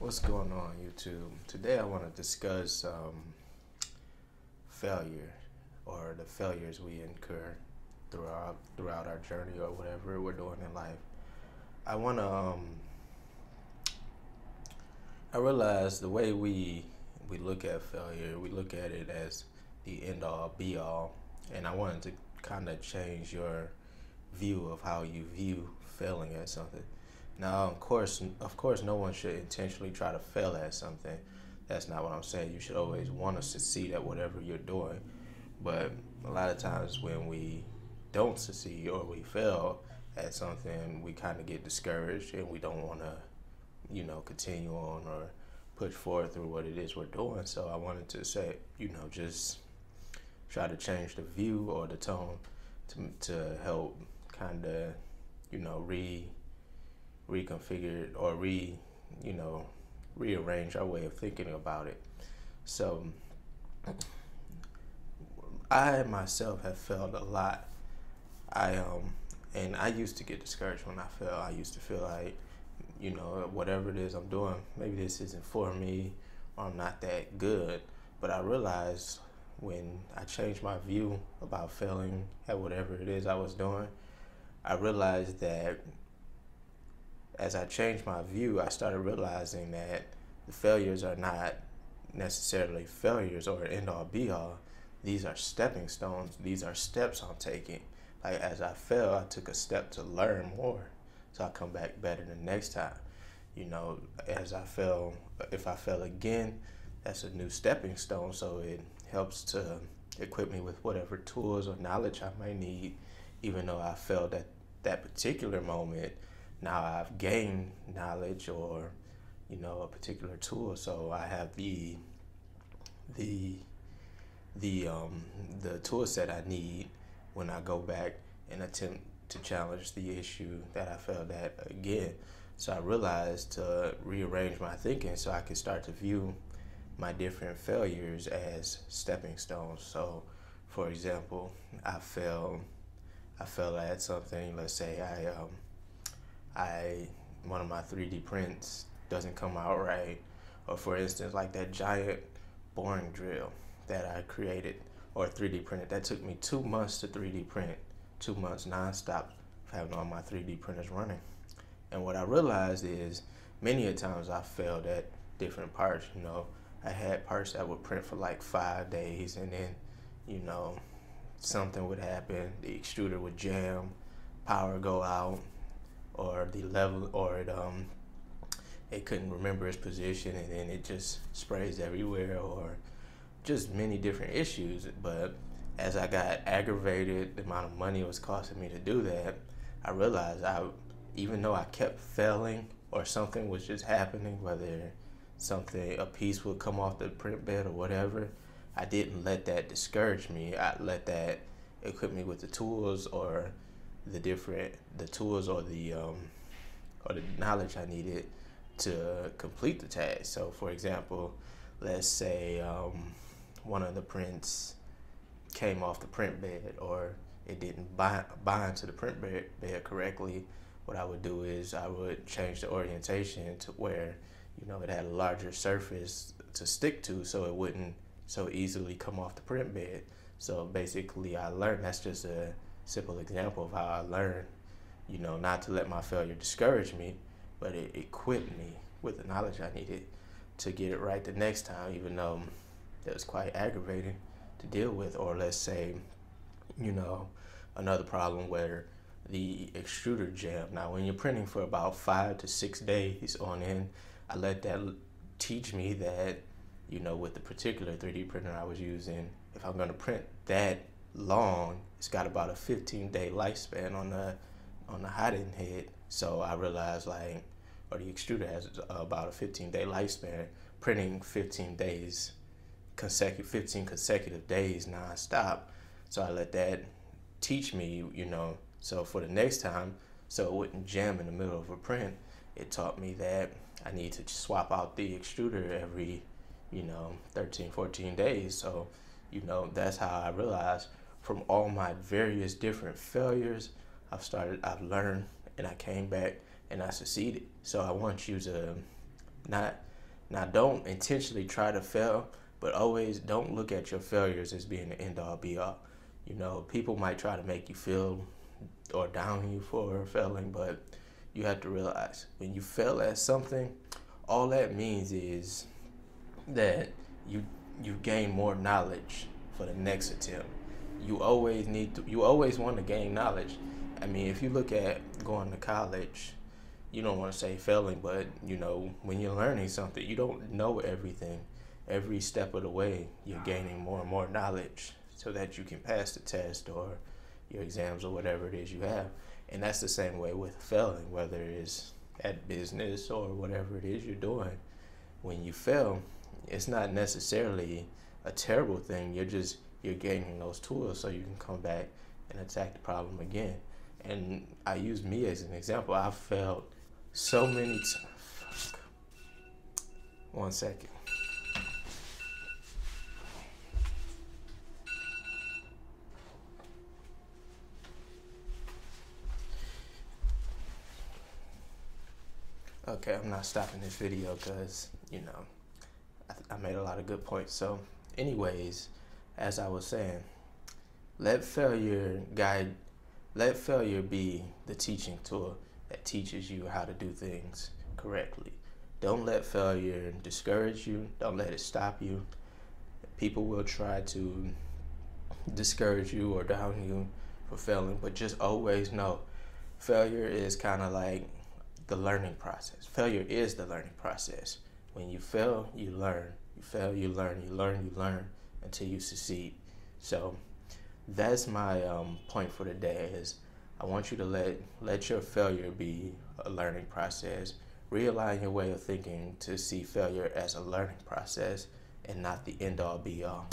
What's going on, YouTube? Today I want to discuss um, failure or the failures we incur throughout throughout our journey or whatever we're doing in life. I want to. Um, I realize the way we we look at failure, we look at it as the end all be all, and I wanted to kind of change your view of how you view failing at something. Now, of course, of course, no one should intentionally try to fail at something. That's not what I'm saying. You should always want to succeed at whatever you're doing. But a lot of times when we don't succeed or we fail at something, we kind of get discouraged and we don't want to, you know, continue on or push forward through what it is we're doing. So I wanted to say, you know, just try to change the view or the tone to to help kind of, you know, re reconfigure or re, you know, rearrange our way of thinking about it. So I myself have failed a lot. I um and I used to get discouraged when I fell. I used to feel like, you know, whatever it is I'm doing, maybe this isn't for me or I'm not that good. But I realized when I changed my view about failing at whatever it is I was doing, I realized that as I changed my view, I started realizing that the failures are not necessarily failures or end all be all. These are stepping stones. These are steps I'm taking. Like as I fell, I took a step to learn more, so I come back better the next time. You know, as I fell, if I fell again, that's a new stepping stone. So it helps to equip me with whatever tools or knowledge I might need, even though I failed at that particular moment now I've gained knowledge or you know a particular tool, so I have the the the um, the tool set I need when I go back and attempt to challenge the issue that I failed at again. So I realized to rearrange my thinking so I could start to view my different failures as stepping stones. So, for example, I fell I fell at something. Let's say I um, I one of my 3D prints doesn't come out right, or for instance, like that giant boring drill that I created or 3D printed that took me two months to 3D print, two months nonstop having all my 3D printers running. And what I realized is many a times I failed at different parts. You know, I had parts that would print for like five days, and then, you know, something would happen. The extruder would jam, power go out, or the level or it um it couldn't remember its position and then it just sprays everywhere or just many different issues. But as I got aggravated the amount of money it was costing me to do that I realized I even though I kept failing or something was just happening whether something a piece would come off the print bed or whatever I didn't let that discourage me. I let that equip me with the tools or the different the tools or the um, or the knowledge I needed to complete the task. So, for example, let's say um, one of the prints came off the print bed or it didn't bind, bind to the print bed, bed correctly. What I would do is I would change the orientation to where you know it had a larger surface to stick to, so it wouldn't so easily come off the print bed. So basically, I learned that's just a simple example of how I learned, you know, not to let my failure discourage me, but it equipped me with the knowledge I needed to get it right the next time, even though it was quite aggravating to deal with. Or let's say, you know, another problem where the extruder jammed. Now, when you're printing for about five to six days on end, I let that teach me that, you know, with the particular 3D printer I was using, if I'm going to print that long. It's got about a 15 day lifespan on the on the hot end head. So I realized like, or the extruder has uh, about a 15 day lifespan, printing 15 days consecutive 15 consecutive days nonstop. So I let that teach me, you know. So for the next time, so it wouldn't jam in the middle of a print, it taught me that I need to swap out the extruder every, you know, 13, 14 days. So, you know, that's how I realized from all my various different failures, I've started, I've learned, and I came back and I succeeded. So I want you to not Now, don't intentionally try to fail, but always don't look at your failures as being the end all be all. You know, people might try to make you feel or down you for failing, but you have to realize when you fail at something, all that means is that you you gain more knowledge for the next attempt. You always need to you always want to gain knowledge. I mean, if you look at going to college, you don't want to say failing, but you know, when you're learning something, you don't know everything. Every step of the way, you're gaining more and more knowledge so that you can pass the test or your exams or whatever it is you have. And that's the same way with failing, whether it's at business or whatever it is you're doing. When you fail, it's not necessarily a terrible thing. You're just you're gaining those tools so you can come back and attack the problem again. And I use me as an example. I failed so many times. One second. Okay, I'm not stopping this video because, you know, I, I, made a lot of good points. So, anyways, as I was saying, let failure guide, let failure be the teaching tool that teaches you how to do things correctly. Don't let failure discourage you, don't let it stop you. People will try to discourage you or down you for failing, but just always know failure is kind of like the learning process. Failure is the learning process. When you fail, you learn. You fail, you learn. You learn, you learn until you succeed. So that's my um, point for today. Is I want you to let let your failure be a learning process. Realign your way of thinking to see failure as a learning process and not the end all be all.